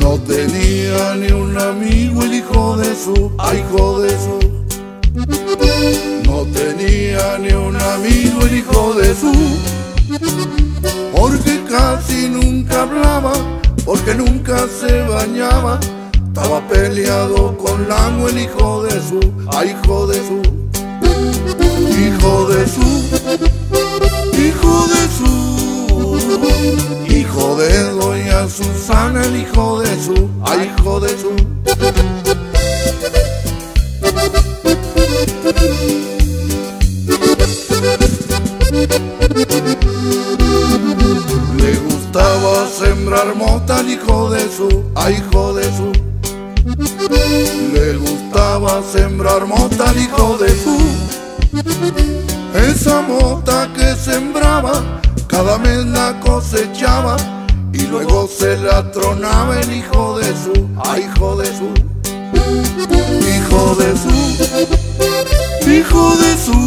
No tenía ni un amigo el hijo de su, ay hijo de su. No tenía ni un amigo el hijo de su, porque casi nunca hablaba, porque nunca se bañaba. Estaba peleado con Lamo el hijo de su, ay hijo de su, hijo de su, hijo de su. Hijo de su, hijo de su. Le gustaba sembrar mota al hijo de su, a hijo de su. Le gustaba sembrar mota al hijo de su. Esa mota que sembraba, cada mes la cosechaba y luego se la tronaba el hijo de su, a hijo de su. Hijo de su, hijo de su,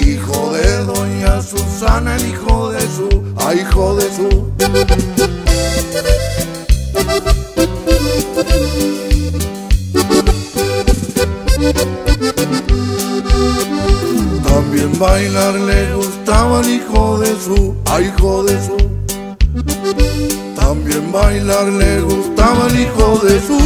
hijo de doña Susana, el hijo de su, a hijo de su. También bailar le gustaba al hijo de su, a hijo de su. También bailar le gustaba al hijo de su.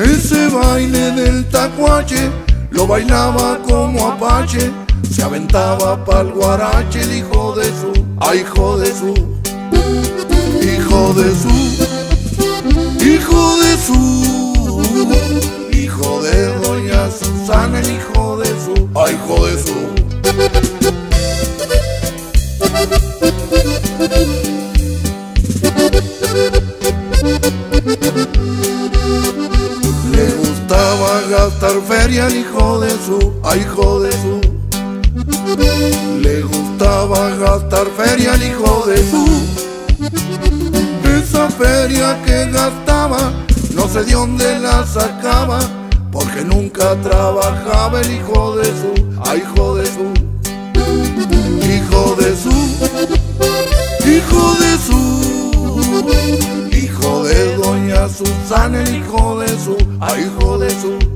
Ese baile del tacuache lo bailaba como apache, se aventaba pa'l guarache el hijo de su, a hijo de su, hijo de su, hijo de su, hijo de gustaba gastar feria al hijo de su, a hijo de su. Le gustaba gastar feria al hijo de su. Esa feria que gastaba, no sé de dónde la sacaba, porque nunca trabajaba el hijo de su, a hijo de su. Hijo de su, hijo de su, hijo de doña Susana, el hijo de su, a hijo beso.